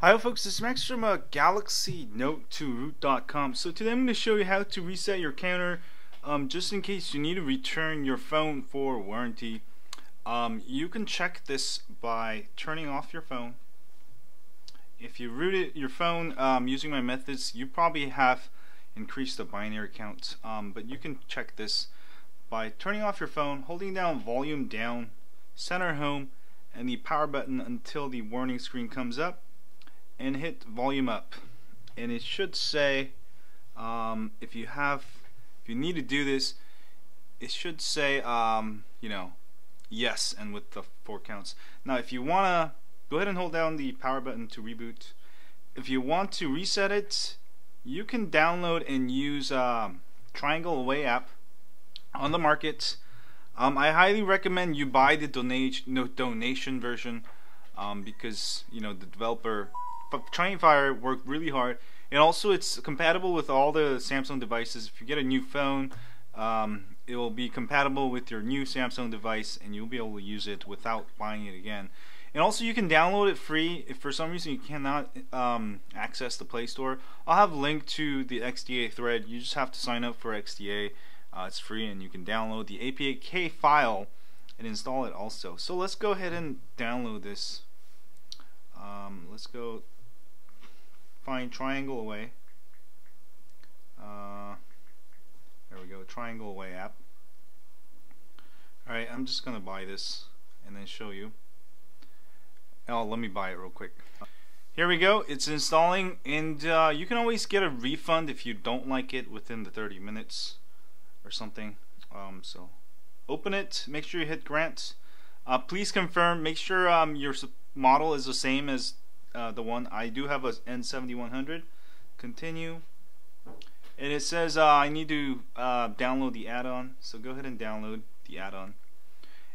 Hi folks, this is Max from uh, Galaxy Note 2 Root.com. So today I'm going to show you how to reset your counter um, just in case you need to return your phone for warranty. Um, you can check this by turning off your phone. If you rooted your phone um, using my methods, you probably have increased the binary count. Um, but you can check this by turning off your phone, holding down volume down, center home, and the power button until the warning screen comes up and hit volume up. And it should say um, if you have if you need to do this it should say um, you know yes and with the four counts. Now if you wanna go ahead and hold down the power button to reboot. If you want to reset it you can download and use um, Triangle Away app on the market. Um, I highly recommend you buy the donation no, donation version um, because you know the developer Chainfire worked really hard. And also it's compatible with all the Samsung devices. If you get a new phone um, it will be compatible with your new Samsung device and you'll be able to use it without buying it again. And also you can download it free. If for some reason you cannot um, access the Play Store I'll have a link to the XDA thread. You just have to sign up for XDA uh, it's free and you can download the APK file and install it also. So let's go ahead and download this. Um, let's go find Triangle Away. Uh, there we go, Triangle Away app. Alright, I'm just to buy this and then show you. Oh, let me buy it real quick. Here we go, it's installing and uh, you can always get a refund if you don't like it within the 30 minutes or something. Um, so open it. Make sure you hit grant. Uh, please confirm. Make sure um, your model is the same as uh, the one. I do have a N7100. Continue. And it says uh, I need to uh, download the add-on. So go ahead and download the add-on.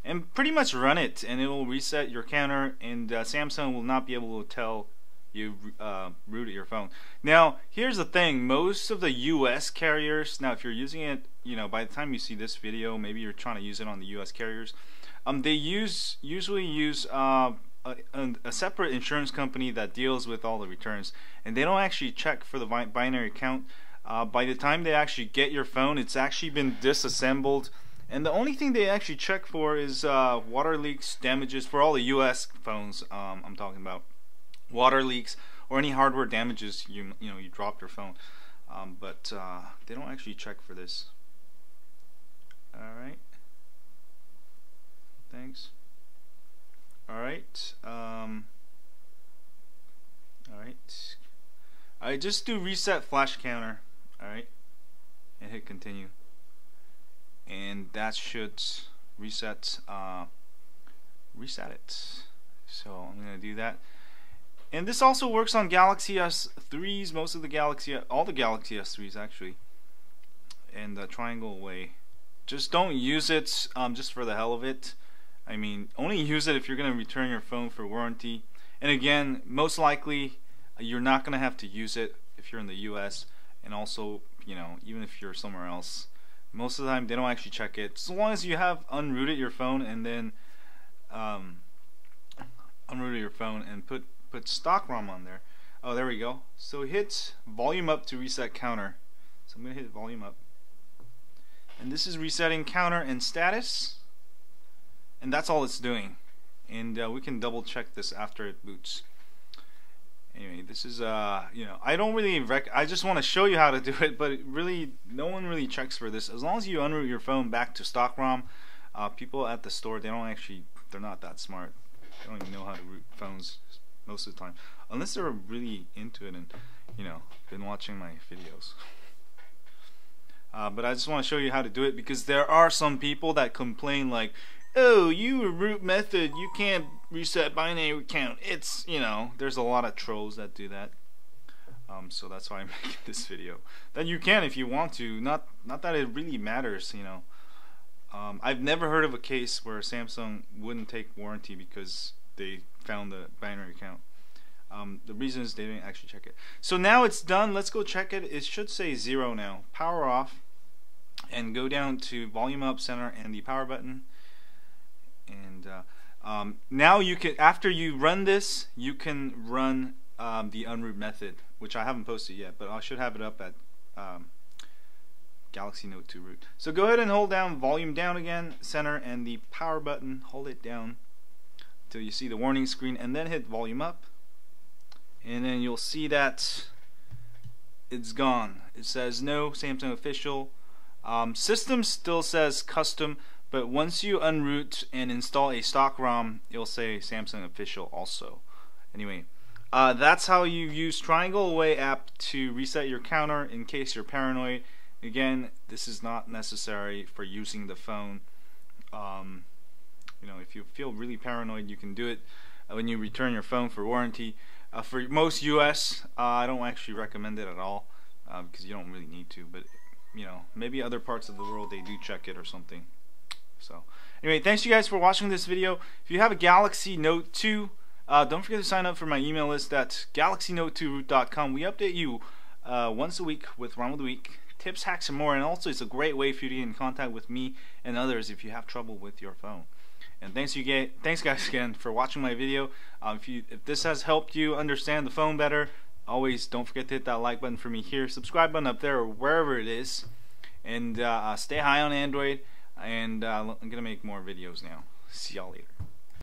And pretty much run it and it will reset your counter and uh, Samsung will not be able to tell you uh, rooted your phone. Now, here's the thing: most of the U.S. carriers. Now, if you're using it, you know, by the time you see this video, maybe you're trying to use it on the U.S. carriers. Um, they use usually use uh, a, a, separate insurance company that deals with all the returns, and they don't actually check for the binary count. Uh, by the time they actually get your phone, it's actually been disassembled. And the only thing they actually check for is uh, water leaks, damages for all the U.S. phones. Um, I'm talking about water leaks, or any hardware damages you you know you dropped your phone. Um, but uh, they don't actually check for this. All right. Thanks. All right. Um, all right. I just do reset flash counter. All right, and hit continue, and that should reset. Uh, reset it. So I'm gonna do that. And this also works on Galaxy S3s, most of the Galaxy, all the Galaxy S3s actually. And the Triangle Away Just don't use it um, just for the hell of it. I mean, only use it if you're going to return your phone for warranty. And again, most likely you're not going to have to use it if you're in the US. And also, you know, even if you're somewhere else. Most of the time, they don't actually check it. So long as you have unrooted your phone and then um, unrooted your phone and put put stock ROM on there. Oh, there we go. So hit volume up to reset counter. So I'm going to hit volume up. And this is resetting counter and status. And that's all it's doing. And uh, we can double check this after it boots. Anyway, this is uh, you know, I don't really rec I just want to show you how to do it, but really no one really checks for this. As long as you unroot your phone back to stock ROM, uh, people at the store they don't actually they're not that smart. They don't even know how to root phones most of the time, unless they're really into it and you know been watching my videos. Uh, but I just want to show you how to do it because there are some people that complain like, "Oh, you root method, you can't reset binary count." It's you know, there's a lot of trolls that do that. Um, so that's why I'm making this video. Then you can if you want to. Not not that it really matters, you know. Um, I've never heard of a case where Samsung wouldn't take warranty because they found the binary count. Um, the reason is they didn't actually check it. So now it's done. Let's go check it. It should say zero now. Power off and go down to volume up center and the power button. And uh, um, now you can, after you run this, you can run um, the unroot method, which I haven't posted yet, but I should have it up at um, Galaxy Note 2 root. So go ahead and hold down volume down again, center, and the power button. Hold it down until you see the warning screen, and then hit volume up, and then you'll see that it's gone. It says no Samsung official. Um, system still says custom, but once you unroot and install a stock ROM, it'll say Samsung official also. Anyway, uh, that's how you use Triangle Away app to reset your counter in case you're paranoid. Again, this is not necessary for using the phone. Um, you know, if you feel really paranoid, you can do it uh, when you return your phone for warranty. Uh, for most US, uh, I don't actually recommend it at all uh, because you don't really need to. But you know, maybe other parts of the world they do check it or something. So anyway, thanks you guys for watching this video. If you have a Galaxy Note 2, uh, don't forget to sign up for my email list at galaxynote2root.com. We update you uh, once a week with ROM of the Week, tips, hacks, and more. And also, it's a great way for you to get in contact with me and others if you have trouble with your phone. And thanks you guys, thanks guys again for watching my video. Um, if you if this has helped you understand the phone better, always don't forget to hit that like button for me here, subscribe button up there or wherever it is, and uh, stay high on Android. And uh, I'm gonna make more videos now. See y'all later.